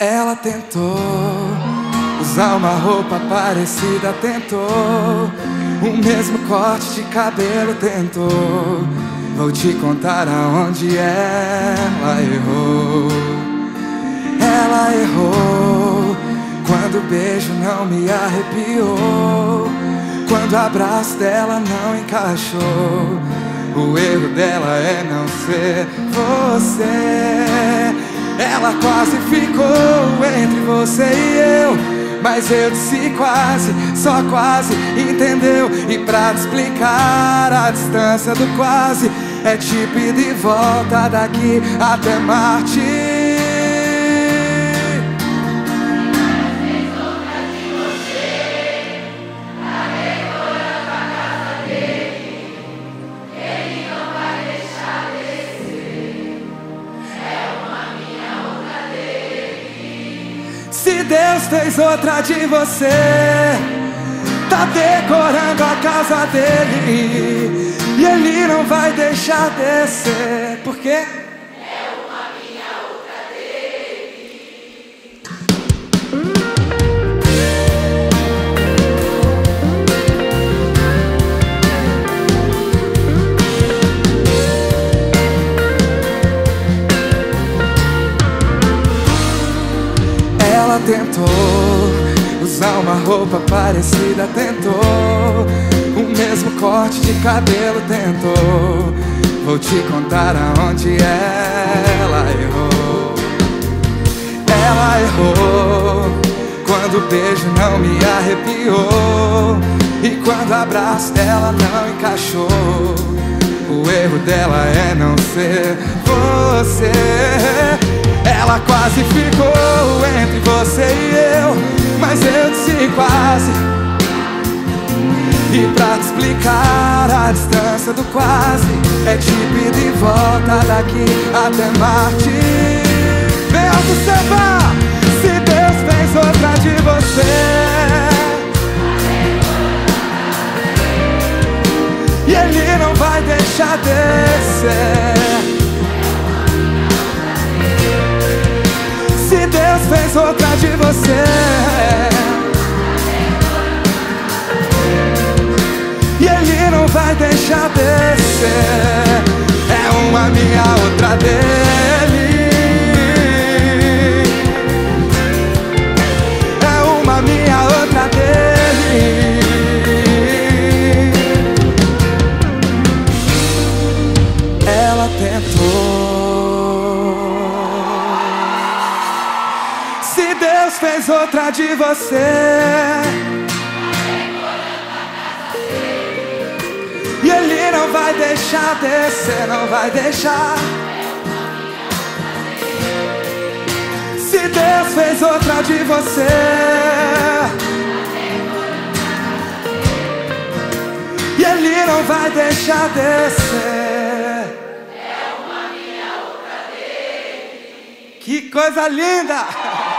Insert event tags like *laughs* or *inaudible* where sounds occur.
Ela tentou usar uma roupa parecida, tentou o mesmo corte de cabelo, tentou. Vou te contar aonde ela errou. Ela errou quando o beijo não me arrepiou, quando o abraço dela não encaixou. O erro dela é não ser você. Ela quase ficou entre você e eu. Mas eu disse quase, só quase, entendeu? E pra te explicar a distância do quase, é tipo ir de volta daqui até Marte. Se Deus fez outra de você, tá decorando a casa dele e ele não vai deixar descer. Por quê? Tentou usar uma roupa parecida, tentou o mesmo corte de cabelo, tentou. Vou te contar aonde ela errou. Ela errou quando o beijo não me arrepiou e quando o abraço dela não encaixou. O erro dela é não ser você. Ela quase ficou entre você e eu Mas eu disse quase. E pra te explicar a distância do quase É tipo de volta daqui até Marte. Vem samba Se Deus fez outra de você. E Ele não vai deixar descer fez outra de você. E ele não vai deixar descer. É uma minha, outra dele Deus fez outra de você. E Ele não vai deixar descer, não vai deixar. Se Deus fez outra de você. E Ele não vai deixar descer. É uma minha outra dele Que coisa linda! *laughs*